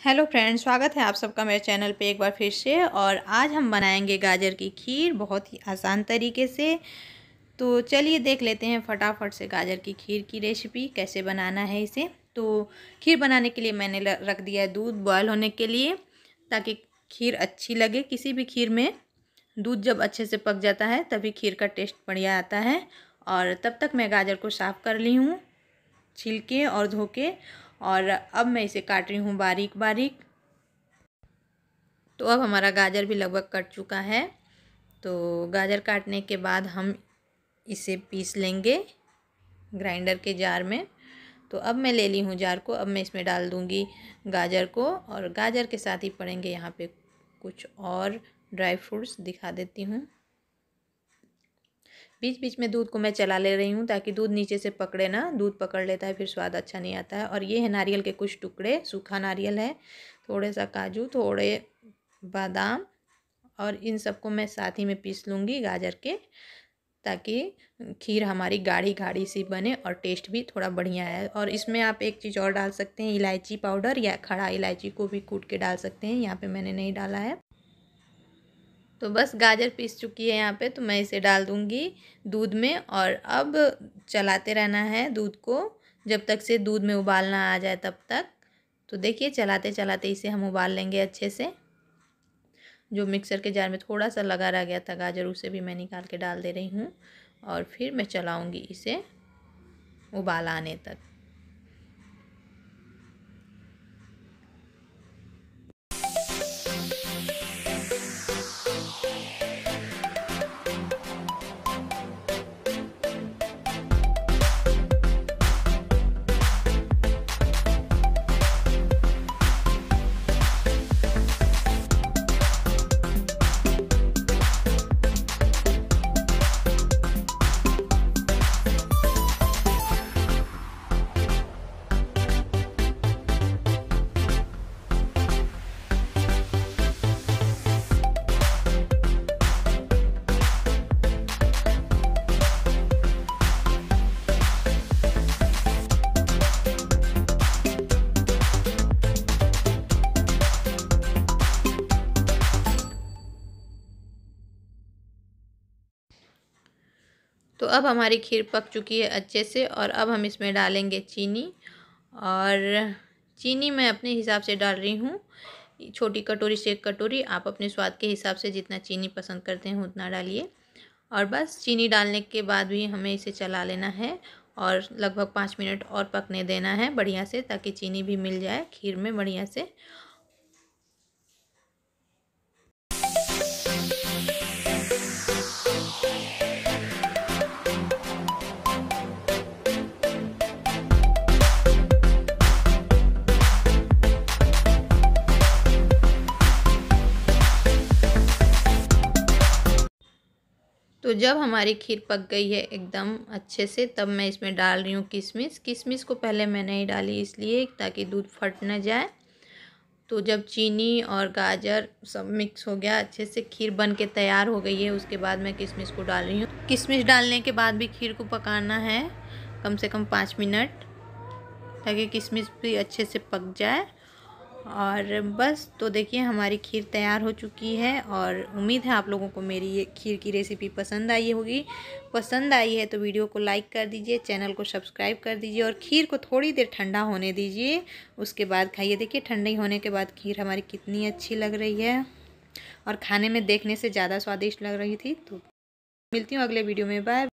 Hello friends, स्वागत है आप सबका मेरे चैनल पे एक बार फिर से और आज हम बनाएँगे गाजर की खीर बहुत ही आसान तरीके से। तो चलिए देख लेते हैं फटाफट से गाजर की खीर की रेसिपी, कैसे बनाना है इसे। तो खीर बनाने के लिए मैंने रख दिया है दूध बॉयल होने के लिए, ताकि खीर अच्छी लगे किसी भी खीर में। दूध जब अच्छे से पक जाता है, तभी खीर का टेस्ट बढ़िया आता है। और तब तक मैं गाजर को साफ़ कर ली हूँ छिलके और धो के और अब मैं इसे काट रही हूँ बारीक बारीक। तो अब हमारा गाजर भी लगभग कट चुका है। तो गाजर काटने के बाद हम इसे पीस लेंगे ग्राइंडर के जार में। तो अब मैं ले ली हूँ जार को। अब मैं इसमें डाल दूँगी गाजर को और गाजर के साथ ही पड़ेंगे यहाँ पे कुछ और ड्राई फ्रूट्स दिखा देती हूँ। बीच बीच में दूध को मैं चला ले रही हूँ ताकि दूध नीचे से पकड़े ना, दूध पकड़ लेता है, फिर स्वाद अच्छा नहीं आता है। और ये है नारियल के कुछ टुकड़े, सूखा नारियल है थोड़े सा काजू, थोड़े बादाम और इन सबको मैं साथ ही में पीस लूँगी गाजर के, ताकि खीर हमारी गाढ़ी गाढ़ी सी बने और टेस्ट भी थोड़ा बढ़िया है और इसमें आप एक चीज़ और डाल सकते हैं, इलायची पाउडर या खड़ा इलायची को भी कूट के डाल सकते हैं, यहाँ पे मैंने नहीं डाला है। तो बस गाजर पीस चुकी है यहाँ पे तो मैं इसे डाल दूँगी दूध में और अब चलाते रहना है दूध को, जब तक से दूध में उबालना आ जाए तब तक। तो देखिए, चलाते चलाते इसे हम उबाल लेंगे अच्छे से। जो मिक्सर के जार में थोड़ा सा लगा रह गया था गाजर, उसे भी मैं निकाल के डाल दे रही हूँ और फिर मैं चलाऊँगी इसे उबाल आने तक। तो अब हमारी खीर पक चुकी है अच्छे से और अब हम इसमें डालेंगे चीनी और चीनी मैं अपने हिसाब से डाल रही हूँ। छोटी कटोरी से एक कटोरी, आप अपने स्वाद के हिसाब से जितना चीनी पसंद करते हैं उतना डालिए। और बस चीनी डालने के बाद भी हमें इसे चला लेना है और लगभग पाँच मिनट और पकने देना है बढ़िया से ताकि चीनी भी मिल जाए खीर में बढ़िया से। तो जब हमारी खीर पक गई है एकदम अच्छे से, तब मैं इसमें डाल रही हूँ किशमिश किशमिश को पहले मैं नहीं डाली इसलिए, ताकि दूध फट न जाए। तो जब चीनी और गाजर सब मिक्स हो गया, अच्छे से खीर बन के तैयार हो गई है, उसके बाद मैं किशमिश को डाल रही हूँ। किशमिश डालने के बाद भी खीर को पकाना है, कम से कम पाँच मिनट, ताकि किशमिश भी अच्छे से पक जाए। और बस तो देखिए हमारी खीर तैयार हो चुकी है और उम्मीद है आप लोगों को मेरी ये खीर की रेसिपी पसंद आई होगी। पसंद आई है तो वीडियो को लाइक कर दीजिए चैनल को सब्सक्राइब कर दीजिए और खीर को थोड़ी देर ठंडा होने दीजिए। उसके बाद खाइए। देखिए ठंडी होने के बाद खीर हमारी कितनी अच्छी लग रही है और खाने में देखने से ज़्यादा स्वादिष्ट लग रही थी। तो मिलती हूँ अगले वीडियो में। बाय